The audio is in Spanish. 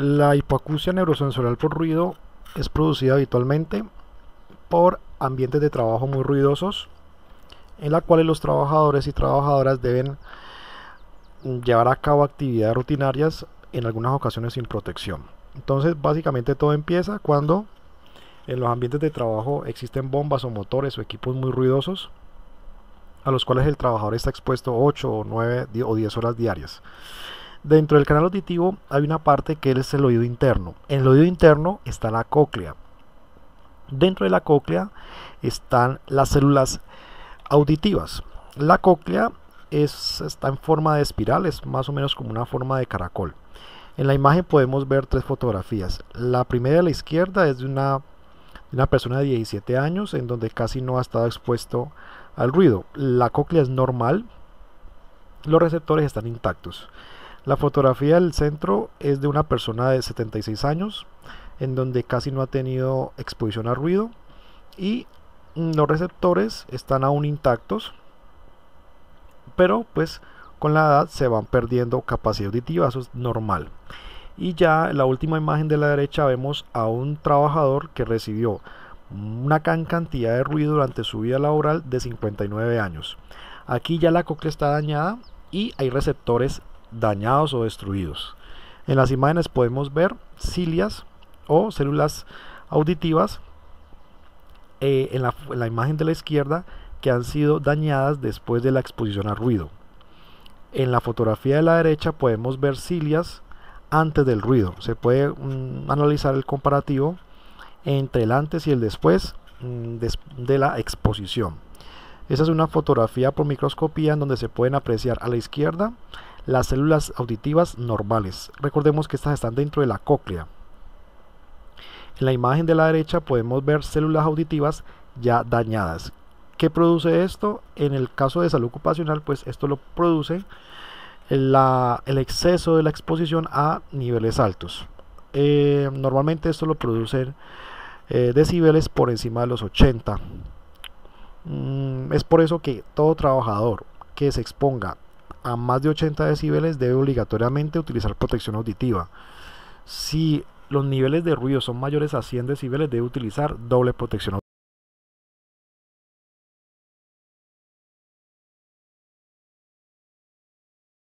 La hipoacusia neurosensorial por ruido es producida habitualmente por ambientes de trabajo muy ruidosos, en la cuales los trabajadores y trabajadoras deben llevar a cabo actividades rutinarias en algunas ocasiones sin protección. Entonces, básicamente todo empieza cuando en los ambientes de trabajo existen bombas o motores o equipos muy ruidosos a los cuales el trabajador está expuesto 8 o 9 o 10 horas diarias. Dentro del canal auditivo hay una parte que es el oído interno. En el oído interno está la cóclea. Dentro de la cóclea están las células auditivas. La cóclea es, está en forma de espiral, es más o menos como una forma de caracol. En la imagen podemos ver tres fotografías. La primera de la izquierda es de una, una persona de 17 años en donde casi no ha estado expuesto al ruido. La cóclea es normal, los receptores están intactos. La fotografía del centro es de una persona de 76 años, en donde casi no ha tenido exposición al ruido y los receptores están aún intactos, pero pues con la edad se van perdiendo capacidad auditiva, eso es normal. Y ya en la última imagen de la derecha vemos a un trabajador que recibió una gran cantidad de ruido durante su vida laboral de 59 años. Aquí ya la cóclea está dañada y hay receptores dañados o destruidos. En las imágenes podemos ver cilias o células auditivas eh, en, la, en la imagen de la izquierda que han sido dañadas después de la exposición al ruido. En la fotografía de la derecha podemos ver cilias antes del ruido. Se puede mm, analizar el comparativo entre el antes y el después mm, de la exposición. Esa es una fotografía por microscopía en donde se pueden apreciar a la izquierda las células auditivas normales. Recordemos que estas están dentro de la cóclea. En la imagen de la derecha podemos ver células auditivas ya dañadas. ¿Qué produce esto? En el caso de salud ocupacional, pues esto lo produce el exceso de la exposición a niveles altos. Eh, normalmente esto lo produce eh, decibeles por encima de los 80. Mm, es por eso que todo trabajador que se exponga a más de 80 decibeles debe obligatoriamente utilizar protección auditiva. Si los niveles de ruido son mayores a 100 decibeles debe utilizar doble protección auditiva.